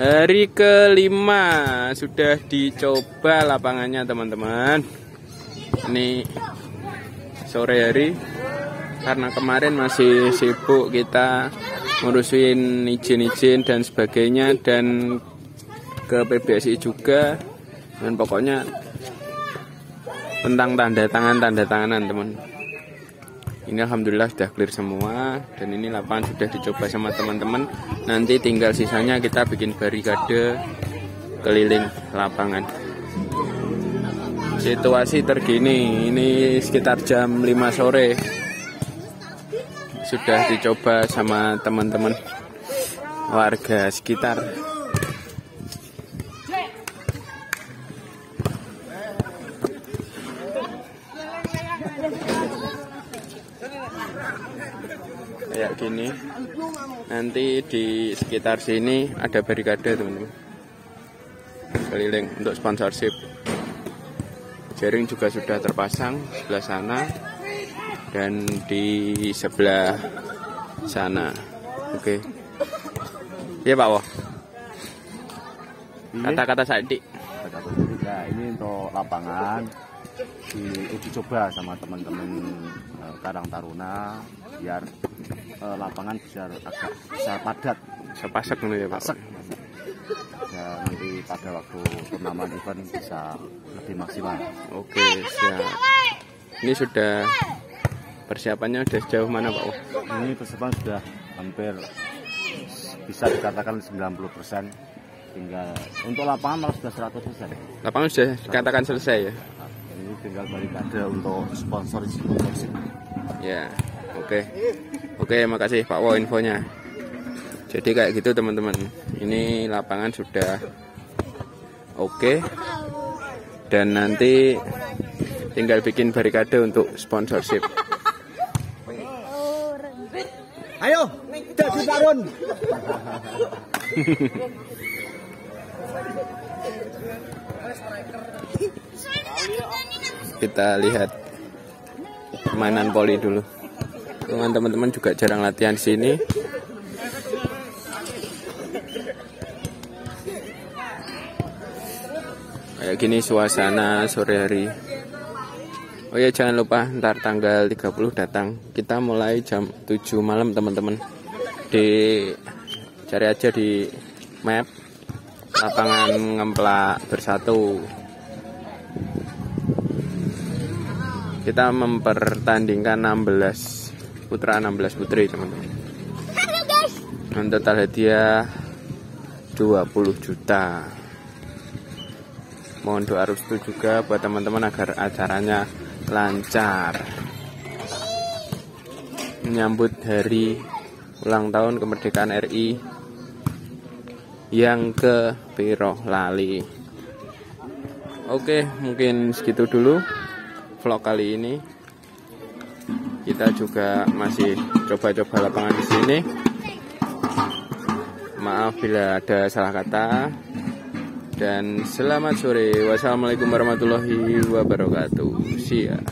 Hari kelima sudah dicoba lapangannya teman-teman. Ini sore hari karena kemarin masih sibuk kita ngurusin izin-izin dan sebagainya dan ke PBSI juga dan pokoknya tentang tanda tangan tanda tanganan teman ini alhamdulillah sudah clear semua dan ini lapangan sudah dicoba sama teman-teman. Nanti tinggal sisanya kita bikin barikade keliling lapangan. Situasi terkini ini sekitar jam 5 sore. Sudah dicoba sama teman-teman warga sekitar kayak gini. Nanti di sekitar sini ada barikade teman-teman. Keliling untuk sponsorship. Jaring juga sudah terpasang sebelah sana dan di sebelah sana. Oke. Okay. ya Pak Wah kata-kata saya nah, ini untuk lapangan diuji coba sama teman-teman uh, Karang Taruna biar uh, lapangan bisa agak bisa padat. Bisa pasak dulu ya Pak? Pasak ya nanti pada waktu turnamen event bisa lebih maksimal. Oke siap. Ini sudah persiapannya sudah sejauh mana Pak? Ini persiapan sudah hampir bisa dikatakan 90 persen tinggal untuk lapangan malah sudah 100 persen. Lapangan sudah dikatakan selesai ya ini tinggal balik ada untuk sponsor sponsorship ya oke. Okay. oke okay, makasih Pak Wo infonya. Jadi kayak gitu teman-teman. Ini lapangan sudah oke. Okay. dan nanti tinggal bikin barikade untuk sponsorship. Ayo jadi tarun kita lihat mainan poli dulu. Dengan teman-teman juga jarang latihan di sini. Kayak gini suasana sore hari. Oh ya jangan lupa ntar tanggal 30 datang. Kita mulai jam 7 malam teman-teman. Di cari aja di map lapangan ngemplak bersatu. Kita mempertandingkan 16 putra 16 putri teman-teman. Untuk total hadiah 20 juta. Mohon doa restu juga buat teman-teman agar acaranya lancar. Menyambut hari ulang tahun kemerdekaan RI yang ke Piro? Lali. Oke mungkin segitu dulu vlog kali ini. Kita juga masih coba-coba lapangan di sini. Maaf bila ada salah kata. Dan selamat sore. Wassalamualaikum warahmatullahi wabarakatuh. Siap